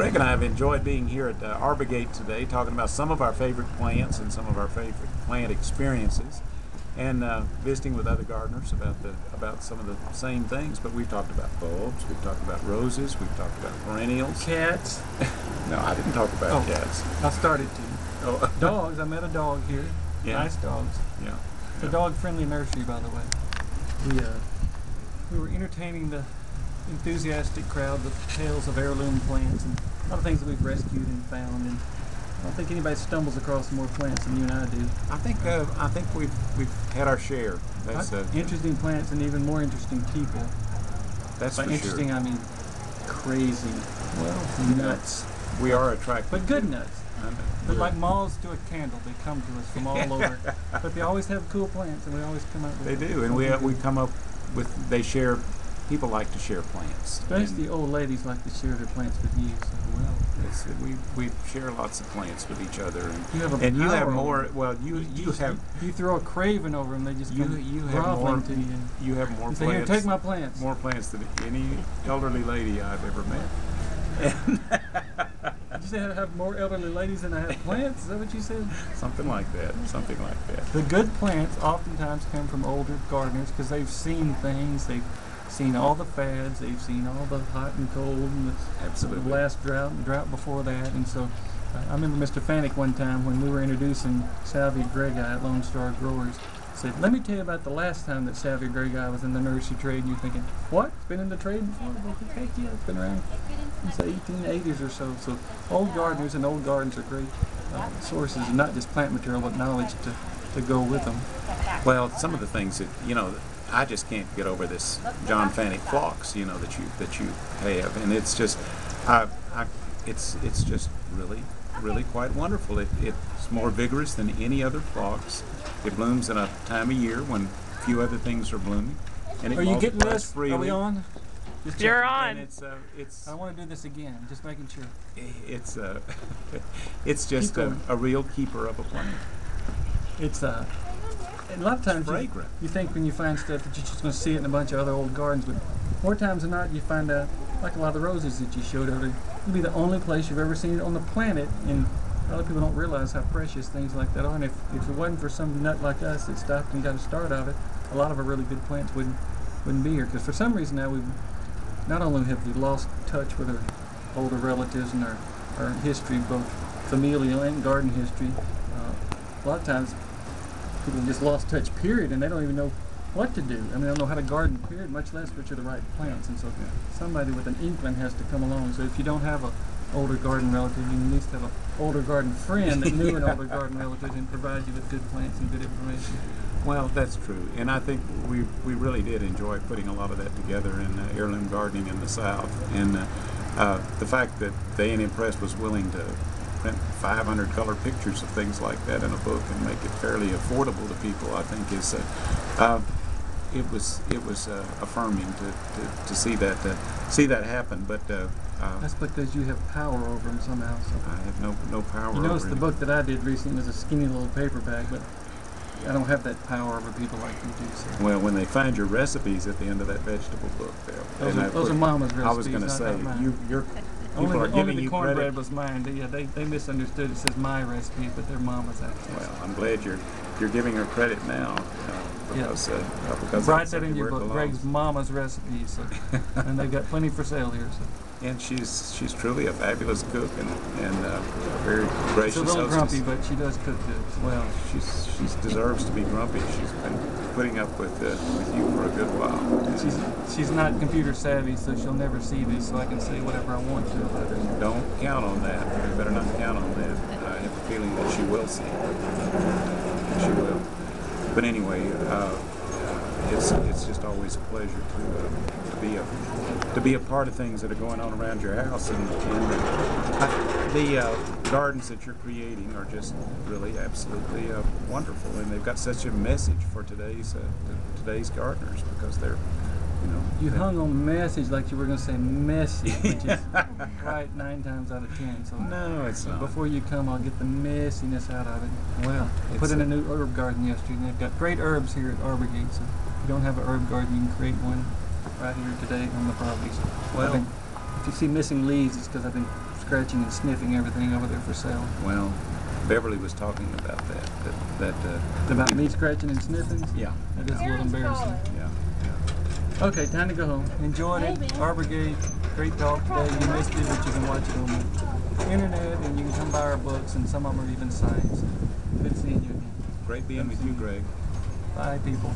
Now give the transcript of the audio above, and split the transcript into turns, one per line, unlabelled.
Greg and I have enjoyed being here at uh, Arbor Gate today, talking about some of our favorite plants and some of our favorite plant experiences, and uh, visiting with other gardeners about the about some of the same things. But we've talked about bulbs, we've talked about roses, we've talked about perennials.
Cats.
No, I didn't talk about
Oh.
cats.
I started to.
Oh,
Dogs. I met a dog here.
Yeah.
Nice dogs.
yeah.
It's a dog-friendly nursery, by the way. We uh, we were entertaining the enthusiastic crowd with tales of heirloom plants and a lot of things that we've rescued and found. And I don't think anybody stumbles across more plants than you and I do.
I think uh, I think we've we've had our share. That's uh,
interesting plants and even more interesting people.
that's
By interesting,
sure.
I mean crazy. Well, nuts,
We are attracted.
but good nuts. But like moths to a candle, they come to us from all over. But they always have cool plants, and we always come up with.
They do, and we
something
we come up with they share. People like to share plants.
Especially
And
old ladies like to share their plants with you. So
well, we we share lots of plants with each other, and
you have a
and you have more. Well, you you have
You throw a craven over them, they just
you you have more
to you
you have more
say, "Here,
plants.
take my plants."
more plants than any elderly lady I've ever met.
Did you say I have more elderly ladies than I have plants? Is that what you said?
Something like that. Something like that.
The good plants oftentimes come from older gardeners because they've seen things. They've seen all the fads. They've seen all the hot and cold and the,
Absolutely.
last drought and drought before that. And so uh, I remember Mr. Fanick one time when we were introducing Salvia greggii at Lone Star Growers said, let me tell you about the last time that Salvia greggii was in the nursery trade. And you're thinking, what? It's been in the trade before? Well, heck yeah, it's been around since the 1880s or so. So old gardeners and old gardens are great uh, sources, of not just plant material, but knowledge to, to go with them.
Well, some of the things that you know, I just can't get over this John Fanick phlox, you know, that you that you have, and it's just, I, I, it's it's just really, really quite wonderful. It, it's more vigorous than any other phlox. It blooms in a time of year when few other things are blooming, and it
Are you getting this?
freely.
Are we on? Just
You're
checking.
on.
And it's uh, it's
I want to do this again, just making sure.
it's uh, it's just a, a real keeper of a plant.
It's uh, a lot of times you, you think when you find stuff that you're just going to see it in a bunch of other old gardens, but more times than not, you find out like a lot of the roses that you showed earlier. It'll be the only place you've ever seen it on the planet, and a lot of people don't realize how precious things like that are. And if, if it wasn't for some nut like us that stopped and got a start of it, a lot of our really good plants wouldn't wouldn't be here. Because for some reason now we've not only have we lost touch with our older relatives and our, our history, both familial and garden history. Uh, a lot of times people just lost touch, period, and they don't even know what to do. I mean, they don't know how to garden, period, much less which are the right plants. And so forth. somebody with an inkling has to come along. So if you don't have a older garden relative, you at least have an older garden friend that knew an older garden relative and provide you with good plants and good information.
Well, that's true, and I think we we really did enjoy putting a lot of that together in uh, heirloom gardening in the South, and uh, uh, the fact that A&M Press was willing to print 500 color pictures of things like that in a book and make it fairly affordable to people, I think is. Uh, uh, it was it was uh, affirming to, to, to see that uh, see that happen, but uh, uh,
That's because you have power over them somehow. So.
I have no no power.
You notice the book that I did recently was a skinny little paperback, but I don't have that power over people like you do. So.
Well, when they find your recipes at the end of that vegetable book, they'll.
Those are,
I
those are Mama's recipes.
I was going to say
not mine.
You're
only
are
the,
giving
only the cornbread
credit.
was mine. They, yeah, they, they misunderstood. It says my recipe, but they're Mama's actually.
Well, I'm glad you're you're giving her credit now uh,
Yeah.
because uh, uh, because
Write that in your book,
belongs.
Greg's Mama's recipes, so, and they've got plenty for sale here. So.
And she's she's truly a fabulous cook and and uh, very gracious
She's a little
hostess.
grumpy, but she does cook good.
Well, she's she deserves to be grumpy. She's been putting up with uh, with you for a good while.
She's she's not computer savvy, so she'll never see this, so I can say whatever I want to about her.
Don't count on that. You better not count on that. I have a feeling that she will see. She will. But anyway, uh, it's it's just always a pleasure to, uh, to be a to be a part of things that are going on around your house, and, and uh, the uh, gardens that you're creating are just really absolutely uh, wonderful, and they've got such a message for today's uh, today's gardeners because they're you know
You hung on message like you were going to say messy, which is right nine times out of ten. So
No, it's not.
before you come, I'll get the messiness out of it.
well,
I put in
a-
a new herb garden yesterday, and they've got great herbs here at Arbor Gate. So you don't have an herb garden, you can create one right here today on the property. So
Well-
I've been, if you see missing leaves, it's because I've been scratching and sniffing everything over there for sale.
Well, Beverly was talking about that. That, that uh,
About me scratching and sniffing?
Yeah,
That is a little embarrassing.
yeah.
Okay, time to go home. Enjoyed it.
Maybe.
Arbor Gate, great talk today. You missed it, but you can watch it on the internet and you can come buy our books and some of them are even signed. So good seeing you again.
Great being with you, Greg.
Bye, people.